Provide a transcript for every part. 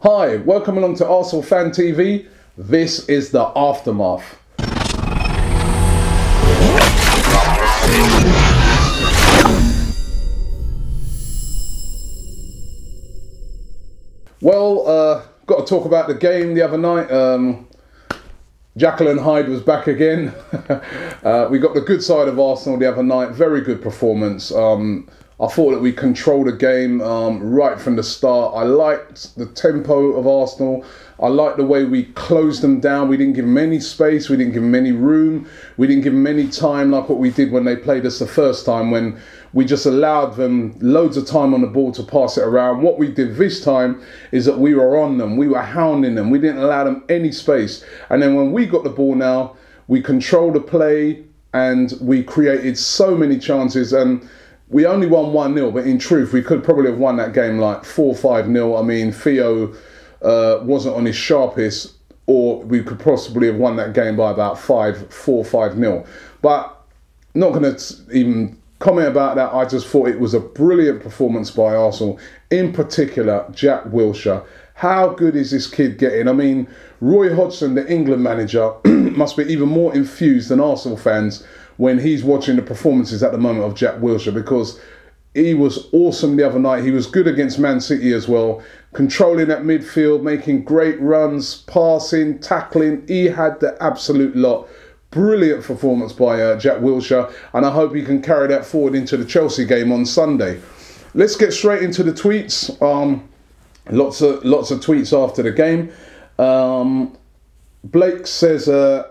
Hi, welcome along to Arsenal Fan TV. This is the aftermath. Well, uh, got to talk about the game the other night. Um, Jekyll and Hyde was back again. uh, we got the good side of Arsenal the other night. Very good performance. Um, I thought that we controlled the game um, right from the start. I liked the tempo of Arsenal. I liked the way we closed them down. We didn't give them any space. We didn't give them any room. We didn't give them any time like what we did when they played us the first time when we just allowed them loads of time on the ball to pass it around. What we did this time is that we were on them. We were hounding them. We didn't allow them any space. And then when we got the ball now, we controlled the play and we created so many chances and we only won 1 0, but in truth, we could probably have won that game like 4 5 0. I mean, Theo uh, wasn't on his sharpest, or we could possibly have won that game by about 5 4 5 0. But not going to even comment about that. I just thought it was a brilliant performance by Arsenal, in particular, Jack Wilshere. How good is this kid getting? I mean, Roy Hodgson, the England manager, must be even more infused than Arsenal fans when he's watching the performances at the moment of Jack Wilshere because he was awesome the other night. He was good against Man City as well, controlling that midfield, making great runs, passing, tackling. He had the absolute lot. Brilliant performance by uh, Jack Wilshere, and I hope he can carry that forward into the Chelsea game on Sunday. Let's get straight into the tweets. Um, lots of lots of tweets after the game. Um, Blake says uh,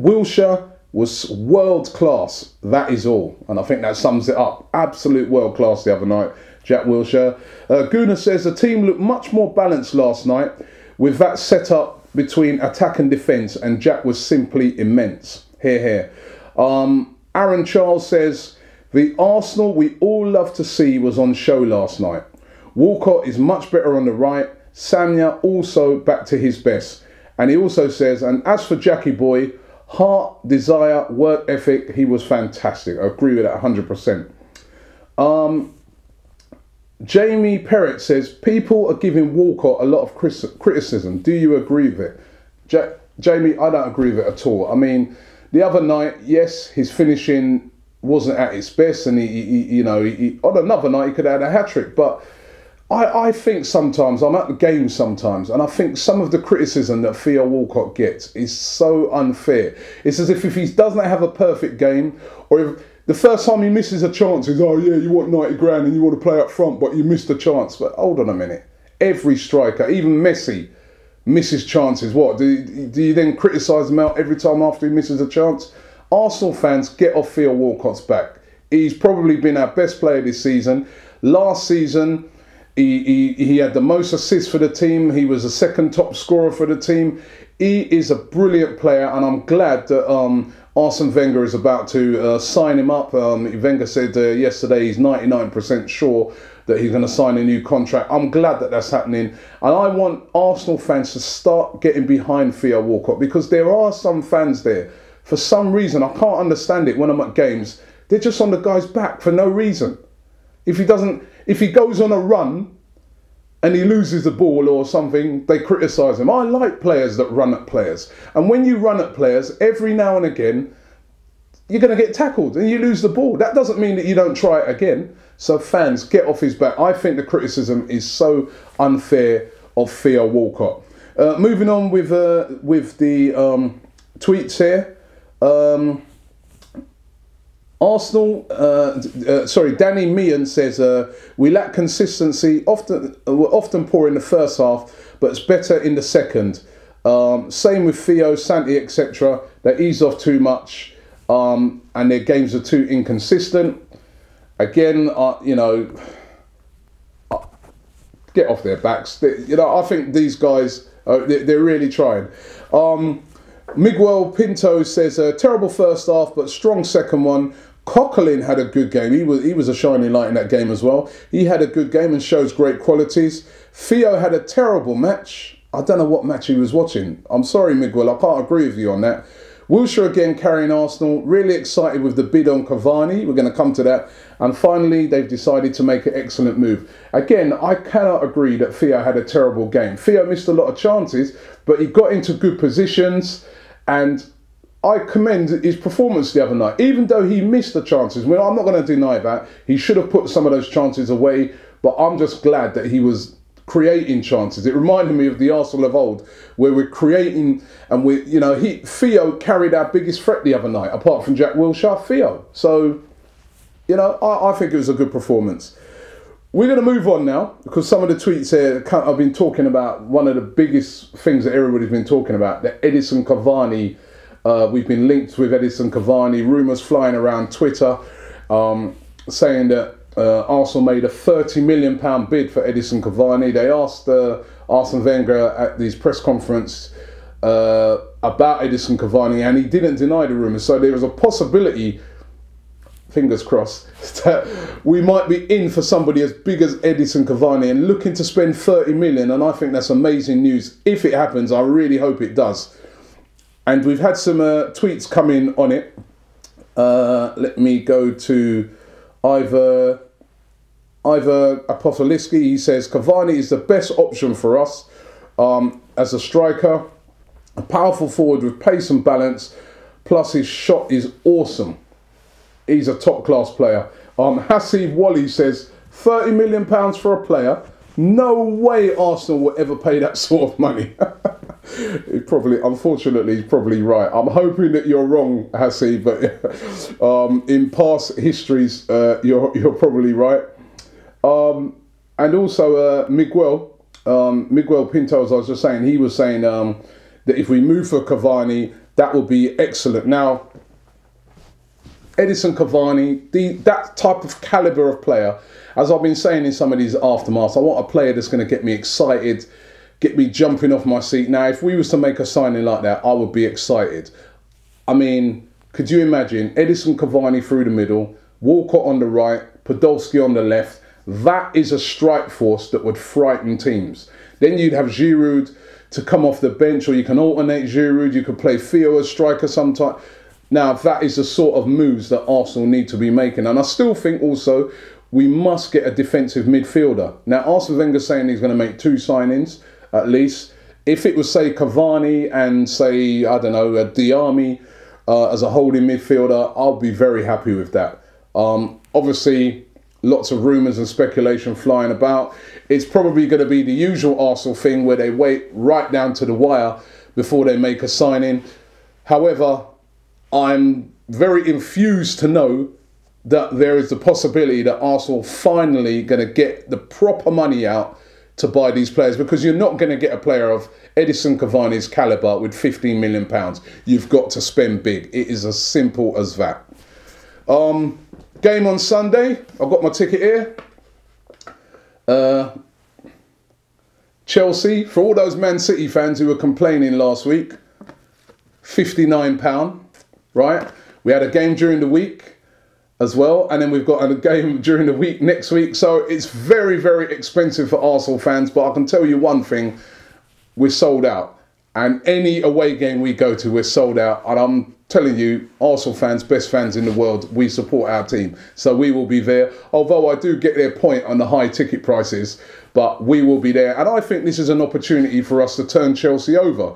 Wilshere was world class. That is all. And I think that sums it up. Absolute world class the other night. Jack Wilshere. Uh, Guna says the team looked much more balanced last night with that setup between attack and defence, and Jack was simply immense. Here, here. Um, Aaron Charles says the Arsenal we all love to see was on show last night. Walcott is much better on the right. Sagna also back to his best. And he also says, and as for Jackie Boy, Heart, desire, work ethic, he was fantastic. I agree with that 100%. Um, Jamie Perrett says, People are giving Walcott a lot of criticism. Do you agree with it? Ja- Jamie, I don't agree with it at all. I mean, the other night, yes, his finishing wasn't at its best, and he, he you know, he, on another night he could have had a hat trick. But I, I think sometimes, I'm at the game sometimes, and I think some of the criticism that Theo Walcott gets is so unfair. It's as if if he doesn't have a perfect game, or if the first time he misses a chance, is, oh yeah, you want 90 grand and you want to play up front, but you missed a chance. But hold on a minute. Every striker, even Messi, misses chances. What? Do, do you then criticise him out every time after he misses a chance? Arsenal fans, get off Theo Walcott's back. He's probably been our best player this season. Last season, he, he, he had the most assists for the team. He was the second top scorer for the team. He is a brilliant player, and I'm glad that um, Arsene Wenger is about to uh, sign him up. Um, Wenger said uh, yesterday he's 99% sure that he's going to sign a new contract. I'm glad that that's happening, and I want Arsenal fans to start getting behind Theo Walcott because there are some fans there. For some reason, I can't understand it when I'm at games. They're just on the guy's back for no reason. If he doesn't, if he goes on a run and he loses the ball or something, they criticise him. I like players that run at players. And when you run at players, every now and again, you're going to get tackled and you lose the ball. That doesn't mean that you don't try it again. So fans, get off his back. I think the criticism is so unfair of Theo Walcott. Uh, moving on with uh, with the um, tweets here. Um, Arsenal, uh, uh, sorry, Danny Meehan says uh, we lack consistency. Often, uh, we're often poor in the first half, but it's better in the second. Um, same with Theo, Santi, etc. They ease off too much, um, and their games are too inconsistent. Again, uh, you know, uh, get off their backs. They, you know, I think these guys, they're really trying. Um, Miguel Pinto says a terrible first half, but strong second one. Coquelin had a good game. He was he was a shining light in that game as well. He had a good game and shows great qualities. Theo had a terrible match. I don't know what match he was watching. I'm sorry, Miguel. I can't agree with you on that. Wilshere again carrying Arsenal. Really excited with the bid on Cavani. We're going to come to that. And finally, they've decided to make an excellent move. Again, I cannot agree that Theo had a terrible game. Theo missed a lot of chances, but he got into good positions. And I commend his performance the other night. Even though he missed the chances, well, I'm not going to deny that. He should have put some of those chances away. But I'm just glad that he was creating chances. It reminded me of the Arsenal of old, where we're creating and we, you know, he Theo carried our biggest threat the other night, apart from Jack Wilshere, Theo. So, you know, I, I think it was a good performance. We're going to move on now because some of the tweets here I've been talking about one of the biggest things that everybody's been talking about the Edinson Cavani. Uh, we've been linked with Edinson Cavani. Rumours flying around Twitter um, saying that uh, Arsenal made a 30 million pound bid for Edinson Cavani. They asked uh, Arsene Wenger at this press conference uh, about Edinson Cavani, and he didn't deny the rumours. So there was a possibility, fingers crossed, that we might be in for somebody as big as Edinson Cavani and looking to spend 30 million. And I think that's amazing news. If it happens, I really hope it does. And we've had some uh, tweets come in on it. Uh, let me go to either Ivor Apostoliski, he says Cavani is the best option for us um, as a striker, a powerful forward with pace and balance, plus his shot is awesome. He's a top class player. Um, Hasib Wally says 30 million pounds for a player. No way Arsenal will ever pay that sort of money. probably, unfortunately, he's probably right. I'm hoping that you're wrong, Hasib, but um, in past histories, uh, you're you're probably right. Um, and also uh, Miguel, um, Miguel Pinto, as I was just saying, he was saying um, that if we move for Cavani, that would be excellent. Now, Edinson Cavani, the, that type of caliber of player, as I've been saying in some of these aftermaths, I want a player that's going to get me excited, get me jumping off my seat. Now, if we was to make a signing like that, I would be excited. I mean, could you imagine Edinson Cavani through the middle, Walcott on the right, Podolski on the left, that is a strike force that would frighten teams. Then you'd have Giroud to come off the bench, or you can alternate Giroud. You could play Theo as striker sometime. Now that is the sort of moves that Arsenal need to be making, and I still think also we must get a defensive midfielder. Now Arsene Wenger saying he's going to make two signings at least. If it was say Cavani and say I don't know a Diame uh, as a holding midfielder, I'll be very happy with that. Um, obviously, lots of rumours and speculation flying about. It's probably going to be the usual Arsenal thing where they wait right down to the wire before they make a signing. However, I'm very infused to know that there is the possibility that Arsenal finally going to get the proper money out to buy these players because you're not going to get a player of Edinson Cavani's caliber with 15 million pounds. You've got to spend big. It is as simple as that. Um, Game on Sunday. I've got my ticket here. Uh, Chelsea, for all those Man City fans who were complaining last week, £59, right? We had a game during the week as well, and then we've got a game during the week next week. So it's very, very expensive for Arsenal fans, but I can tell you one thing we're sold out. And any away game we go to, we're sold out. And I'm telling you, Arsenal fans, best fans in the world, we support our team. So we will be there. Although I do get their point on the high ticket prices, but we will be there. And I think this is an opportunity for us to turn Chelsea over.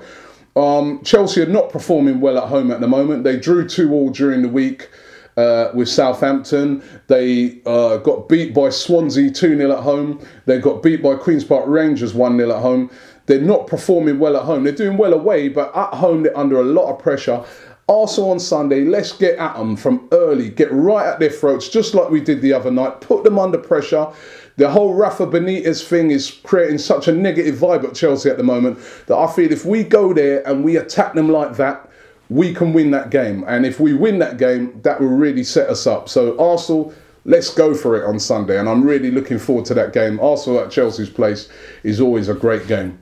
Um, Chelsea are not performing well at home at the moment. They drew 2 all during the week. Uh, with Southampton. They uh, got beat by Swansea 2 0 at home. They got beat by Queen's Park Rangers 1 0 at home. They're not performing well at home. They're doing well away, but at home they're under a lot of pressure. Arsenal on Sunday, let's get at them from early, get right at their throats, just like we did the other night, put them under pressure. The whole Rafa Benitez thing is creating such a negative vibe at Chelsea at the moment that I feel if we go there and we attack them like that, we can win that game. And if we win that game, that will really set us up. So, Arsenal, let's go for it on Sunday. And I'm really looking forward to that game. Arsenal at Chelsea's place is always a great game.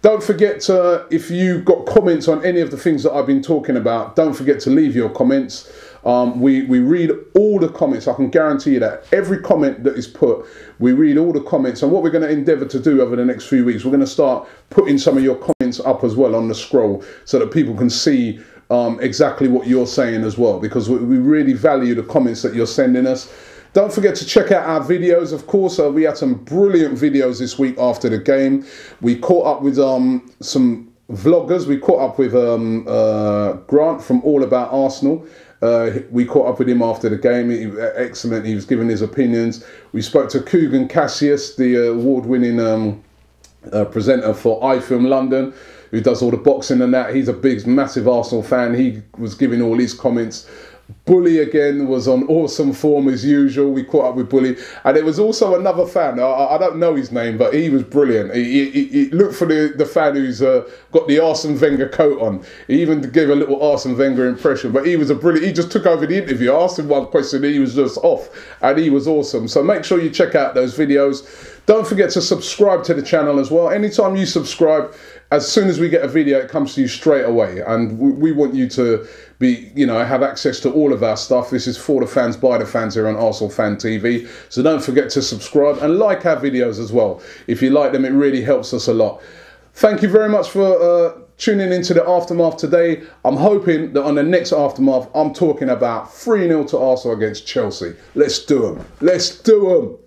Don't forget to, if you've got comments on any of the things that I've been talking about, don't forget to leave your comments. Um, we, we read all the comments. I can guarantee you that every comment that is put, we read all the comments. And what we're going to endeavour to do over the next few weeks, we're going to start putting some of your comments up as well on the scroll so that people can see um, exactly what you're saying as well, because we, we really value the comments that you're sending us. Don't forget to check out our videos. Of course, uh, we had some brilliant videos this week after the game. We caught up with um, some vloggers. We caught up with um, uh, Grant from All About Arsenal. Uh, we caught up with him after the game. He, excellent. He was giving his opinions. We spoke to Kugan Cassius, the award-winning um, uh, presenter for iFilm London, who does all the boxing and that. He's a big, massive Arsenal fan. He was giving all his comments Bully again was on awesome form as usual. We caught up with Bully, and it was also another fan. I, I don't know his name, but he was brilliant. He, he, he looked for the, the fan who's uh, got the Arsene Wenger coat on. He even gave a little Arsene Wenger impression, but he was a brilliant. He just took over the interview, asked him one question, he was just off, and he was awesome. So make sure you check out those videos. Don't forget to subscribe to the channel as well. Anytime you subscribe, as soon as we get a video, it comes to you straight away. And we, want you to be, you know, have access to all of our stuff. This is for the fans, by the fans here on Arsenal Fan TV. So don't forget to subscribe and like our videos as well. If you like them, it really helps us a lot. Thank you very much for uh, tuning into the aftermath today. I'm hoping that on the next aftermath, I'm talking about 3 0 to Arsenal against Chelsea. Let's do them. Let's do them.